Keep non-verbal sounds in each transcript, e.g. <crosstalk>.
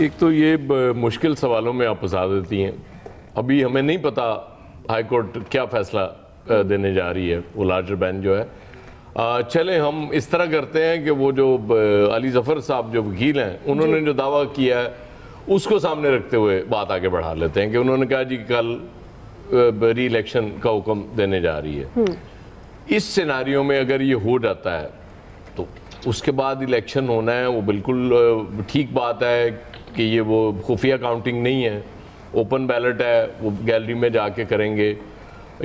एक तो ये मुश्किल सवालों में आप फंसा देती हैं। अभी हमें नहीं पता हाई कोर्ट क्या फैसला देने जा रही है वो लार्जर बेंच जो है। चले हम इस तरह करते हैं कि वो जो अली ज़फ़र साहब जो वकील हैं उन्होंने जो। दावा किया है उसको सामने रखते हुए बात आगे बढ़ा लेते हैं कि उन्होंने कहा जी कल री इलेक्शन का हुक्म देने जा रही है। इस सिनारियों में अगर ये हो जाता है तो उसके बाद इलेक्शन होना है वो बिल्कुल ठीक बात है कि ये वो खुफिया काउंटिंग नहीं है ओपन बैलेट है वो गैलरी में जाके करेंगे।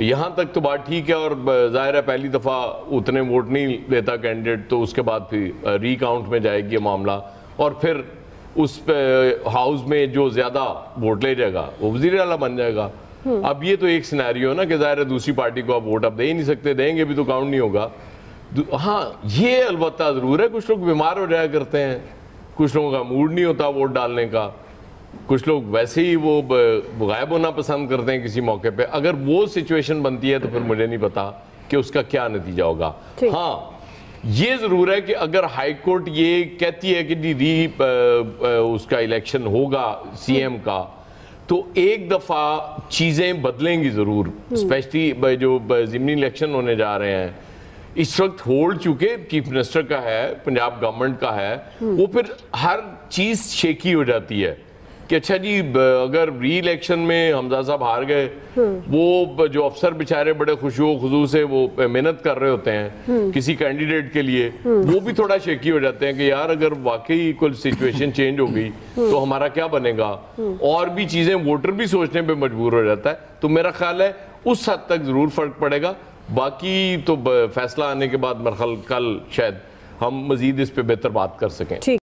यहाँ तक तो बात ठीक है और ज़ाहिर है पहली दफ़ा उतने वोट नहीं लेता कैंडिडेट तो उसके बाद फिर रीकाउंट में जाएगी मामला। और फिर उस हाउस में जो ज़्यादा वोट ले जाएगा वो वज़ीर अला बन जाएगा। अब ये तो एक सिनेरियो है ना कि ज़ाहिर है दूसरी पार्टी को आप वोट अब दे ही नहीं सकते देंगे भी तो काउंट नहीं होगा। हाँ ये अलबत्ता ज़रूर है कुछ लोग बीमार हो जाया करते हैं। कुछ लोगों का मूड नहीं होता वोट डालने का। कुछ लोग वैसे ही वो गायब होना पसंद करते हैं किसी मौके पे। अगर वो सिचुएशन बनती है तो फिर मुझे नहीं पता कि उसका क्या नतीजा होगा। हाँ ये ज़रूर है कि अगर हाई कोर्ट ये कहती है कि जी री उसका इलेक्शन होगा सीएम का तो एक दफ़ा चीज़ें बदलेंगी ज़रूर। स्पेशली जो ब- जिमनी इलेक्शन होने जा रहे हैं। इस वक्त होल्ड चूँकि चीफ मिनिस्टर का है पंजाब गवर्नमेंट का है वो फिर हर चीज़ शेकी हो जाती है कि अच्छा जी अगर री इलेक्शन में हमजा साहब हार गए वो जो अफसर बेचारे बड़े खुशो खुजू से वो मेहनत कर रहे होते हैं किसी कैंडिडेट के लिए वो भी थोड़ा शेकी हो जाते हैं कि यार अगर वाकई कोई सिचुएशन चेंज <laughs> हो गई तो हमारा क्या बनेगा? और भी चीज़ें वोटर भी सोचने पर मजबूर हो जाता है। तो मेरा ख्याल है उस हद तक ज़रूर फ़र्क पड़ेगा। बाकी तो फैसला आने के बाद मरहल कल शायद हम मजीद इस पर बेहतर बात कर सकें।